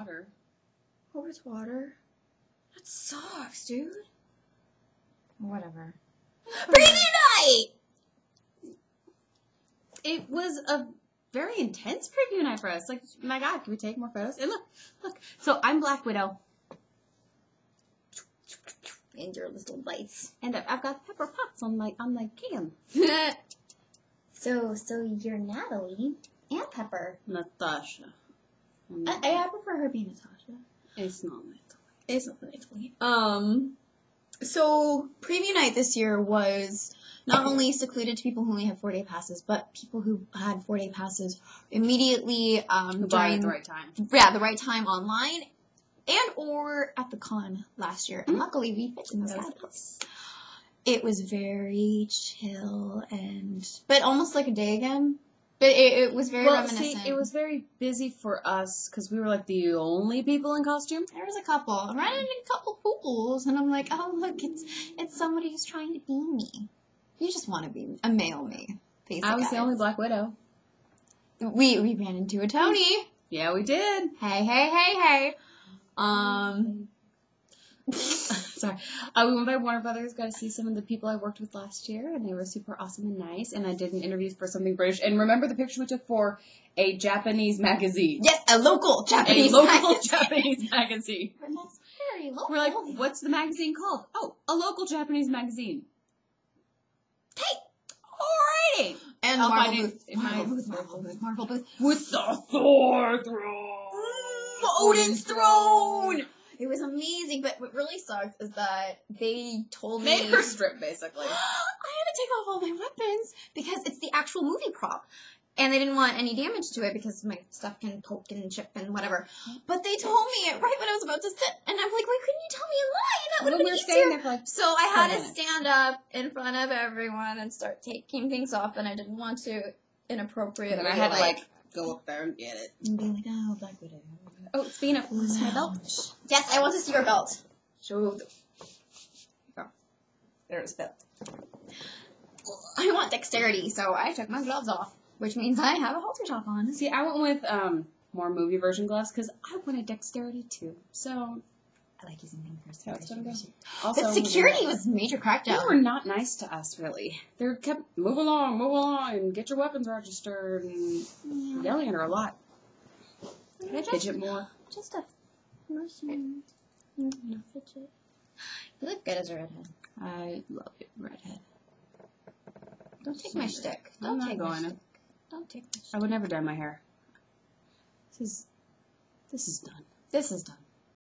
water. Hogwarts water. That sucks, dude. Whatever. Preview night. It was a very intense preview night for us. Like, my God, can we take more photos? And look, look. So I'm Black Widow, And your little bites. and I've I've got Pepper Potts on my on my can. so, so you're Natalie and Pepper. Natasha. I, I prefer her being Natasha. It's not my It's not Italy. Um, so preview night this year was not only secluded to people who only have four day passes, but people who had four day passes immediately um, during at the right time. yeah the right time online and or at the con last year. And Mhm. luckily we fit in the That was sky pass. It was very chill and but almost like a day again. But it, it was very Well, see, reminiscent. it was very busy for us because we were like the only people in costume. There was a couple. I ran into a couple pools, and I'm like, oh look, it's it's somebody who's trying to be me. You just want to be a male me. I was the only Black Widow. We we ran into a Tony. Yeah, we did. Hey hey hey hey. Um. Sorry. Uh, we went by Warner Brothers, got to see some of the people I worked with last year, and they were super awesome and nice. And I did an interview for something British. And remember the picture we took for a Japanese magazine? Yes, a local Japanese a local magazine. Japanese magazine. And that's very local. We're like, what's the magazine called? Oh, a local Japanese magazine. Hey. Alrighty. And I'll Marvel find it booth. in my- Marvel booth. Marvel booth. Marvel booth. With the sword throne. Mm, Odin's throne. It was amazing, but what really sucked is that they told me Make her strip, basically. I had to take off all my weapons because it's the actual movie prop. And they didn't want any damage to it because my stuff can poke and chip and whatever. But they told me it right when I was about to sit, and I'm like, why couldn't you tell me in line? That would have been easier. like So I had to stand up in front of everyone and start taking things off, and I didn't want to inappropriately. And I had to like go up there and get it. and be like, oh, Black Widow. Oh, speaking of, where's my belt? Yes, I want to see your belt. Show the. Oh, there's belt. I want dexterity, so I took my gloves off, which means I have a halter top on. See, I went with um more movie version gloves because I wanted dexterity too. So I like using fingers. That's what I'm doing. also, But security was major They crackdown. were not nice to us, really. They kept move along, move along, and get your weapons registered, and yelling at her a lot. Could I fidget more? Just a motion. No mm-hmm. fidget. You look good as a redhead. I love it, redhead. Don't take my shtick. I'm Don't not take my going shtick. Don't take my I would never dye my hair. This is this is done. This is done.